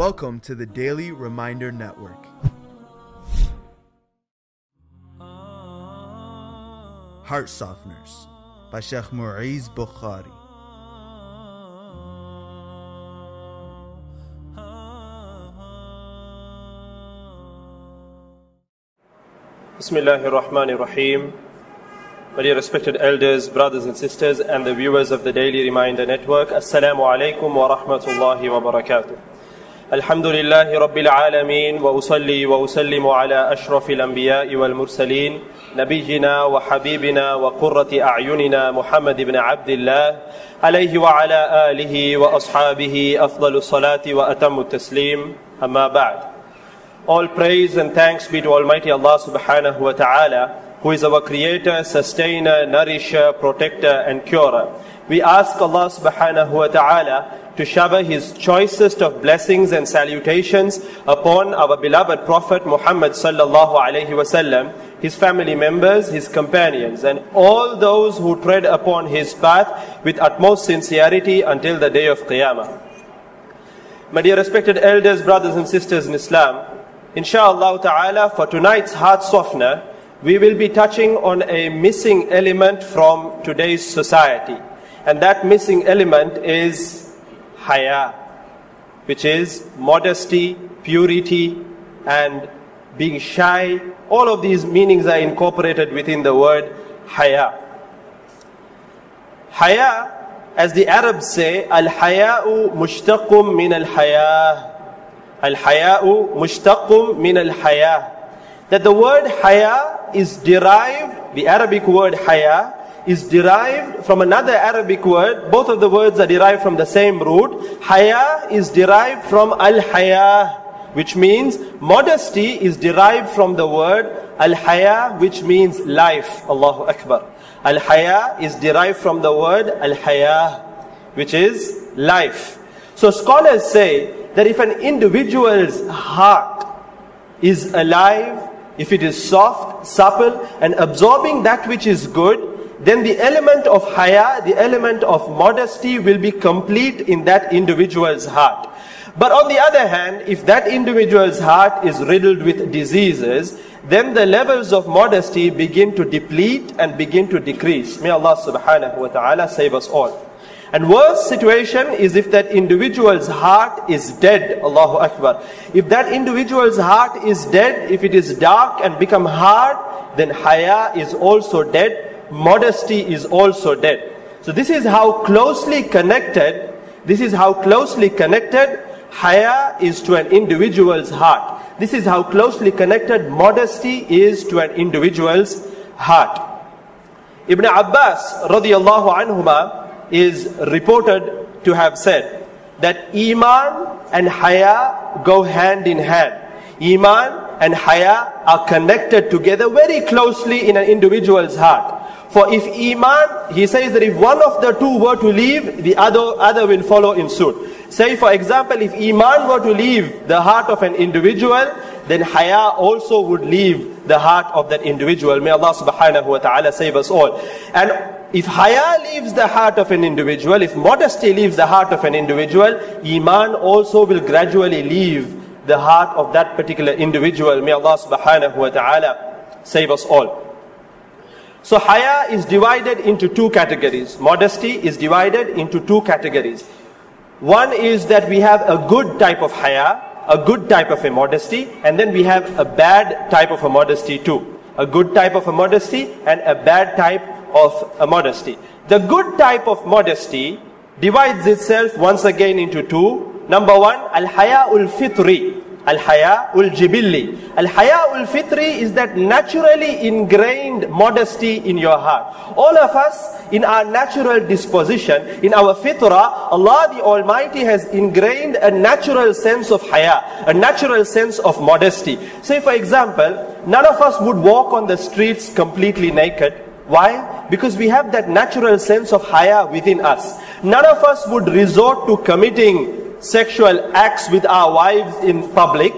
Welcome to the Daily Reminder Network. Heart Softeners by Sheikh Muiz Bukhary. Bismillah ar-Rahman ar-Rahim. My dear respected elders, brothers and sisters, and the viewers of the Daily Reminder Network, Assalamu alaikum wa rahmatullahi wa barakatuh. الحمد لله رب العالمين وأصلي وأسلم على أشرف الأنبياء والمرسلين نبينا وحبيبنا وقرة أعيننا محمد بن عبد الله عليه وعلى آله وأصحابه أفضل الصلاة وأتم التسليم. أما بعد. All praise and thanks be to Almighty Allah subhanahu wa ta'ala, who is our creator, sustainer, nourisher, protector, and curer. We ask Allah subhanahu wa ta'ala to shower His choicest of blessings and salutations upon our beloved Prophet Muhammad sallallahu alayhi wasallam, his family members, his companions, and all those who tread upon his path with utmost sincerity until the day of Qiyamah. My dear respected elders, brothers and sisters in Islam, inshallah ta'ala, for tonight's heart softener, we will be touching on a missing element from today's society. And that missing element is haya, which is modesty, purity, and being shy. All of these meanings are incorporated within the word haya. Haya, as the Arabs say, al haya'u mushtaqum min al haya. Al haya'u mushtaqum min al haya. That the word haya is derived, the Arabic word haya, is derived from another Arabic word. Both of the words are derived from the same root. Haya is derived from al-haya, which means modesty is derived from the word al-haya, which means life. Allahu Akbar. Al-haya is derived from the word al-haya, which is life. So scholars say that if an individual's heart is alive, if it is soft, supple, and absorbing that which is good, then the element of haya, the element of modesty will be complete in that individual's heart. But on the other hand, if that individual's heart is riddled with diseases, then the levels of modesty begin to deplete and begin to decrease. May Allah subhanahu wa ta'ala save us all. And worst situation is if that individual's heart is dead. Allahu Akbar. If that individual's heart is dead, if it is dark and become hard, then haya is also dead modesty is also dead. So this is how closely connected, this is how closely connected haya is to an individual's heart. This is how closely connected modesty is to an individual's heart. Ibn Abbas radiallahu anhuma is reported to have said that iman and haya go hand in hand. Iman and haya are connected together very closely in an individual's heart. For if Iman, he says that if one of the two were to leave, the other, other will follow in suit. Say for example, if Iman were to leave the heart of an individual, then Haya also would leave the heart of that individual. May Allah subhanahu wa ta'ala save us all. And if Haya leaves the heart of an individual, if modesty leaves the heart of an individual, Iman also will gradually leave the heart of that particular individual. May Allah subhanahu wa ta'ala save us all. So haya is divided into two categories. Modesty is divided into two categories. One is that we have a good type of haya, a good type of a modesty, and then we have a bad type of a modesty too. A good type of a modesty and a bad type of a modesty. The good type of modesty divides itself once again into two. Number one, al-haya ul-fitri. Al-haya ul-jibilli. Al-haya ul-fitri is that naturally ingrained modesty in your heart. All of us, in our natural disposition, in our fitrah, Allah the Almighty has ingrained a natural sense of haya, a natural sense of modesty. Say for example, none of us would walk on the streets completely naked. Why? Because we have that natural sense of haya within us. None of us would resort to committing sexual acts with our wives in public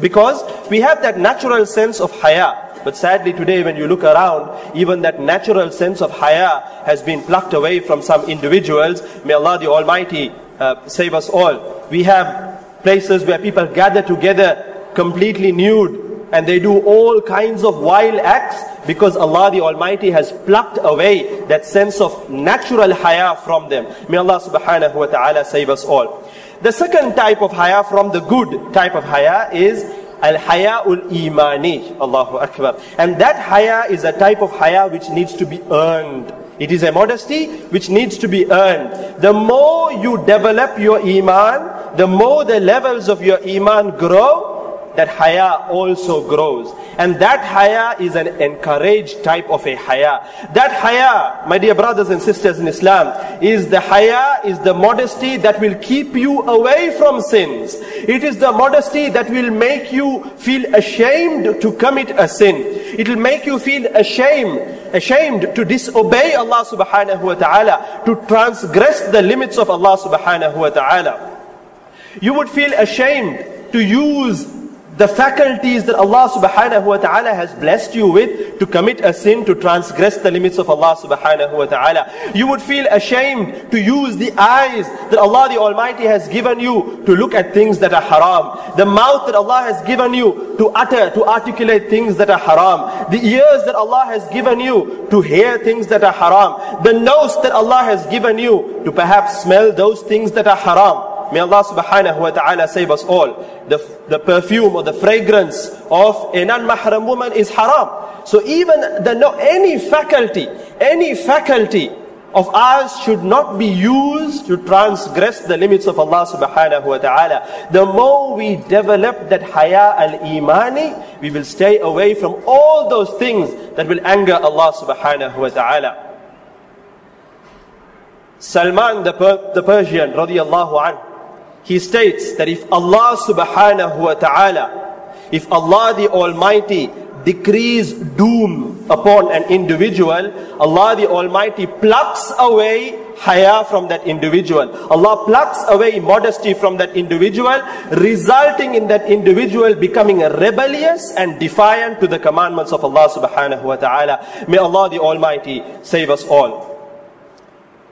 because we have that natural sense of haya. But sadly today when you look around, even that natural sense of haya has been plucked away from some individuals. May Allah the Almighty uh, save us all. We have places where people gather together completely nude and they do all kinds of wild acts because Allah the Almighty has plucked away that sense of natural haya from them. May Allah subhanahu wa ta'ala save us all. The second type of haya from the good type of haya is al-haya'ul imani. Allahu Akbar. And that haya is a type of haya which needs to be earned. It is a modesty which needs to be earned. The more you develop your iman, the more the levels of your iman grow, that haya also grows. And that haya is an encouraged type of a haya. That haya, my dear brothers and sisters in Islam, is the haya, is the modesty that will keep you away from sins. It is the modesty that will make you feel ashamed to commit a sin. It will make you feel ashamed, ashamed to disobey Allah subhanahu wa ta'ala, to transgress the limits of Allah subhanahu wa ta'ala. You would feel ashamed to use the faculties that Allah subhanahu wa ta'ala has blessed you with to commit a sin, to transgress the limits of Allah subhanahu wa ta'ala. You would feel ashamed to use the eyes that Allah the Almighty has given you to look at things that are haram. The mouth that Allah has given you to utter, to articulate things that are haram. The ears that Allah has given you to hear things that are haram. The nose that Allah has given you to perhaps smell those things that are haram. May Allah subhanahu wa ta'ala save us all. The, the perfume or the fragrance of a non-mahram woman is haram. So even the, no, any faculty, any faculty of ours should not be used to transgress the limits of Allah subhanahu wa ta'ala. The more we develop that haya al-imani, we will stay away from all those things that will anger Allah subhanahu wa ta'ala. Salman the, per- the Persian radiallahu anhu, he states that if Allah subhanahu wa ta'ala, if Allah the Almighty decrees doom upon an individual, Allah the Almighty plucks away haya from that individual. Allah plucks away modesty from that individual, resulting in that individual becoming rebellious and defiant to the commandments of Allah subhanahu wa ta'ala. May Allah the Almighty save us all.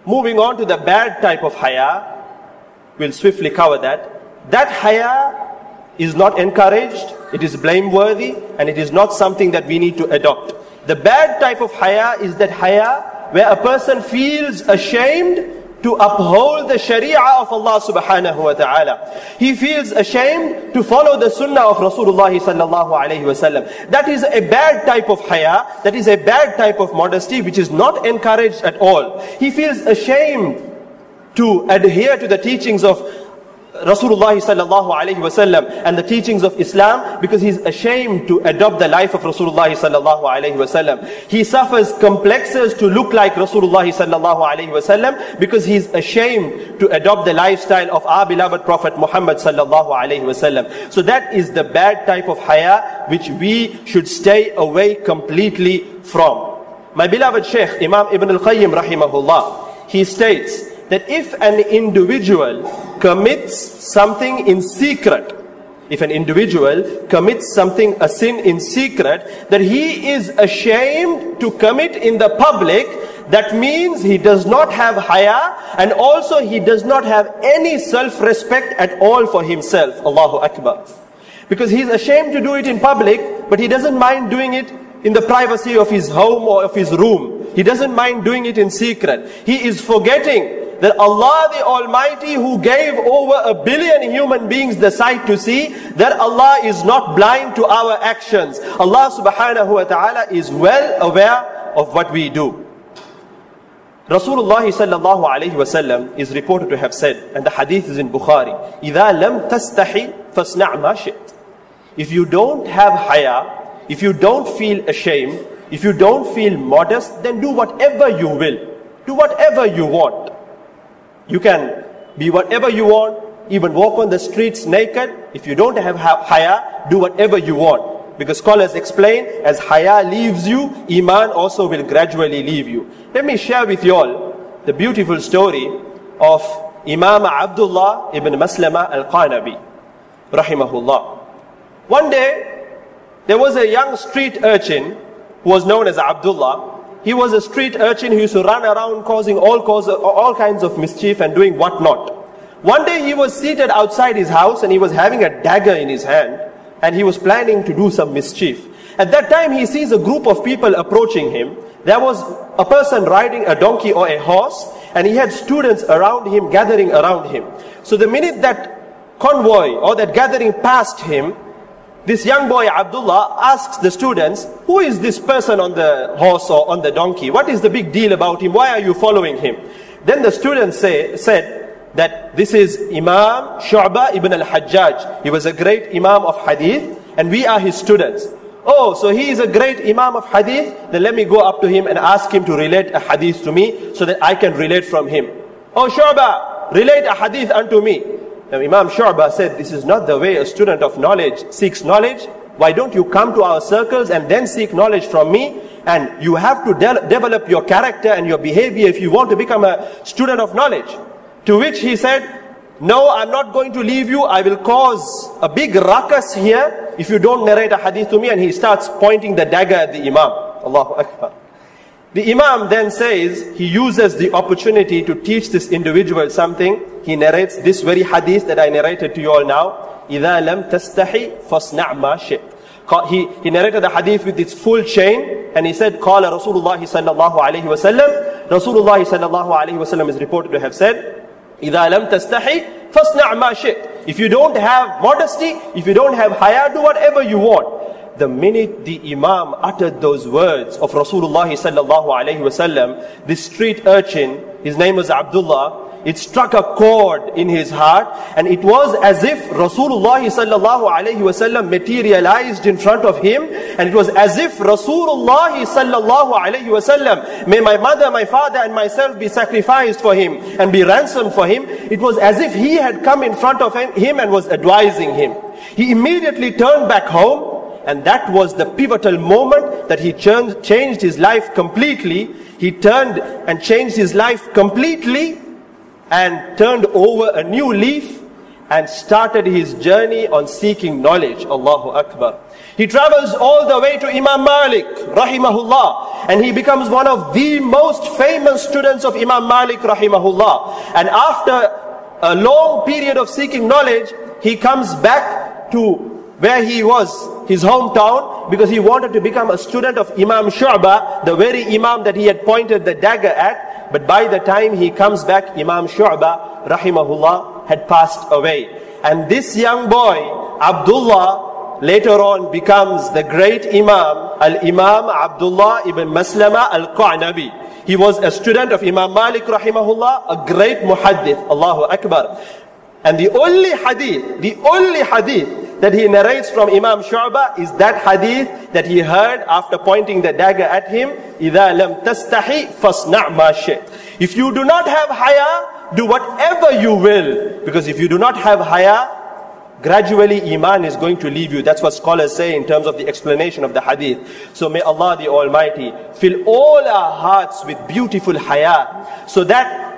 Moving on to the bad type of haya, we'll swiftly cover that. That haya is not encouraged, it is blameworthy, and it is not something that we need to adopt. The bad type of haya is that haya where a person feels ashamed to uphold the sharia of Allah subhanahu wa ta'ala. He feels ashamed to follow the sunnah of Rasulullah sallallahu alayhi wasallam. That is a bad type of haya, that is a bad type of modesty which is not encouraged at all. He feels ashamed to adhere to the teachings of Rasulullah sallallahu alayhi wasallam and the teachings of Islam because he's ashamed to adopt the life of Rasulullah sallallahu alayhi wasallam. He suffers complexes to look like Rasulullah sallallahu alayhi wasallam because he's ashamed to adopt the lifestyle of our beloved Prophet Muhammad sallallahu alayhi wasallam. So that is the bad type of haya which we should stay away completely from. My beloved Sheikh Imam Ibn al-Qayyim rahimahullah, he states that if an individual commits something in secret, if an individual commits something, a sin in secret, that he is ashamed to commit in the public, that means he does not have haya and also he does not have any self-respect at all for himself. Allahu Akbar. Because he's ashamed to do it in public, but he doesn't mind doing it in the privacy of his home or of his room. He doesn't mind doing it in secret. He is forgetting that Allah the Almighty who gave over a billion human beings the sight to see, that Allah is not blind to our actions. Allah subhanahu wa ta'ala is well aware of what we do. Rasulullah sallallahu alayhi wasallam is reported to have said, and the hadith is in Bukhari, إِذَا لَمْ تَسْتَحِ فَاسْنَعْ مَا شِئْتَ If you don't have haya, if you don't feel ashamed, if you don't feel modest, then do whatever you will. Do whatever you want. You can be whatever you want, even walk on the streets naked. If you don't have haya, do whatever you want. Because scholars explain, as haya leaves you, iman also will gradually leave you. Let me share with you all the beautiful story of Imam Abdullah ibn Maslama al-Qanabi, rahimahullah. One day, there was a young street urchin who was known as Abdullah. He was a street urchin who used to run around causing all, cause, all kinds of mischief and doing whatnot. One day he was seated outside his house and he was having a dagger in his hand and he was planning to do some mischief. At that time he sees a group of people approaching him. There was a person riding a donkey or a horse and he had students around him gathering around him. So the minute that convoy or that gathering passed him, this young boy Abdullah asks the students, Who is this person on the horse or on the donkey? What is the big deal about him? Why are you following him? Then the students say, said that this is Imam Shu'ba ibn al Hajjaj. He was a great Imam of Hadith, and we are his students. Oh, so he is a great Imam of Hadith? Then let me go up to him and ask him to relate a Hadith to me so that I can relate from him. Oh, Shu'ba, relate a Hadith unto me. Now Imam Shu'bah said, this is not the way a student of knowledge seeks knowledge. Why don't you come to our circles and then seek knowledge from me? And you have to de- develop your character and your behavior if you want to become a student of knowledge. To which he said, no, I'm not going to leave you. I will cause a big ruckus here if you don't narrate a hadith to me. And he starts pointing the dagger at the Imam. Allahu Akbar. The Imam then says he uses the opportunity to teach this individual something. He narrates this very hadith that I narrated to you all now. إِذَا لَمْ تَسْتَحِ فَاصْنَعْ مَا شِئْتَ he, he narrated the hadith with its full chain and he said, قال رسول الله صلى الله عليه وسلم Rasulullah صلى الله عليه وسلم is reported to have said, إِذَا لَمْ تَسْتَحِ فَاصْنَعْ مَا شِئْتَ If you don't have modesty, if you don't have haya, do whatever you want the minute the Imam uttered those words of Rasulullah sallallahu alayhi wasallam, this street urchin, his name was Abdullah, it struck a chord in his heart and it was as if Rasulullah sallallahu alayhi wasallam materialized in front of him and it was as if Rasulullah sallallahu alayhi wasallam may my mother, my father and myself be sacrificed for him and be ransomed for him. It was as if he had come in front of him and was advising him. He immediately turned back home and that was the pivotal moment that he changed his life completely. He turned and changed his life completely and turned over a new leaf and started his journey on seeking knowledge. Allahu Akbar. He travels all the way to Imam Malik, rahimahullah, and he becomes one of the most famous students of Imam Malik, rahimahullah. And after a long period of seeking knowledge, he comes back to where he was, his hometown, because he wanted to become a student of Imam Shu'bah, the very Imam that he had pointed the dagger at. But by the time he comes back, Imam Shu'bah, rahimahullah, had passed away. And this young boy, Abdullah, later on becomes the great Imam, Al-Imam Abdullah ibn Maslama Al-Qa'nabi. He was a student of Imam Malik rahimahullah, a great muhaddith, Allahu Akbar. And the only hadith, the only hadith that he narrates from Imam Shu'bah is that hadith that he heard after pointing the dagger at him. إِذَا لَمْ تَسْتَحِ فَاسْنَعْ مَا If you do not have haya, do whatever you will. Because if you do not have haya, gradually iman is going to leave you. That's what scholars say in terms of the explanation of the hadith. So may Allah the Almighty fill all our hearts with beautiful haya. So that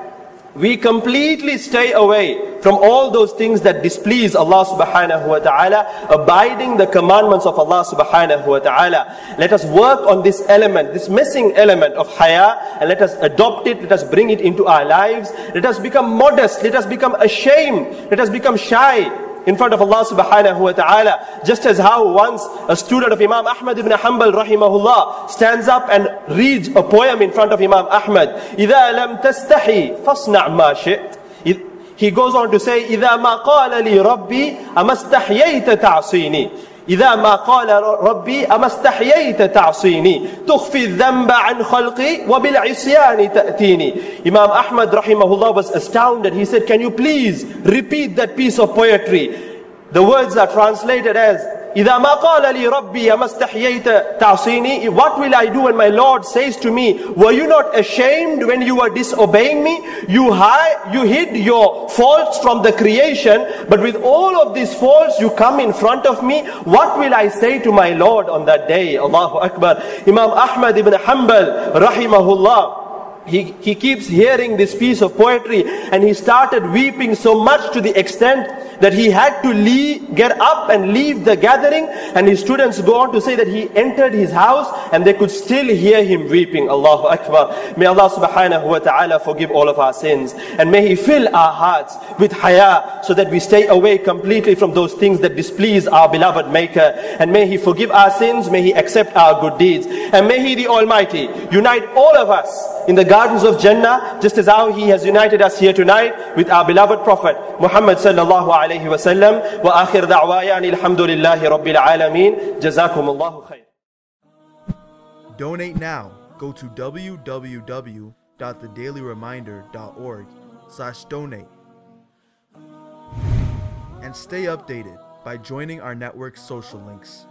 we completely stay away from all those things that displease Allah subhanahu wa ta'ala, abiding the commandments of Allah subhanahu wa ta'ala. Let us work on this element, this missing element of haya, and let us adopt it, let us bring it into our lives. Let us become modest, let us become ashamed, let us become shy, in front of Allah subhanahu wa ta'ala. Just as how once a student of Imam Ahmad ibn Hanbal rahimahullah stands up and reads a poem in front of Imam Ahmad. إِذَا لَمْ تَسْتَحِي فَاصْنَعْ مَا شِئْتِ He goes on to say, إِذَا مَا قَالَ لِي رَبِّي أَمَا اسْتَحْيَيْتَ تَعْصِينِي إذا ما قال ربي أما استحييت تعصيني تخفي الذنب عن خلقي وبالعصيان تأتيني Imam Ahmad rahimahullah was astounded. He said, can you please repeat that piece of poetry? The words are translated as إذا ما قال لي ربي أما استحييت تعصيني What will I do when my Lord says to me Were you not ashamed when you were disobeying me You, hide, you hid your faults from the creation But with all of these faults you come in front of me What will I say to my Lord on that day Allahu Akbar Imam Ahmad ibn Hanbal Rahimahullah he, he keeps hearing this piece of poetry and he started weeping so much to the extent that he had to leave, get up and leave the gathering. And his students go on to say that he entered his house and they could still hear him weeping. Allahu Akbar. May Allah subhanahu wa ta'ala forgive all of our sins. And may he fill our hearts with haya so that we stay away completely from those things that displease our beloved maker. And may he forgive our sins. May he accept our good deeds. And may he the Almighty unite all of us in the gardens of Jannah just as how he has united us here tonight with our beloved Prophet Muhammad sallallahu alayhi wa sallam. Wa akhir da'waya alhamdulillahi rabbil alameen. Jazakum Allahu khair. Donate now. Go to www.thedailyreminder.org slash donate. And stay updated by joining our network's social links.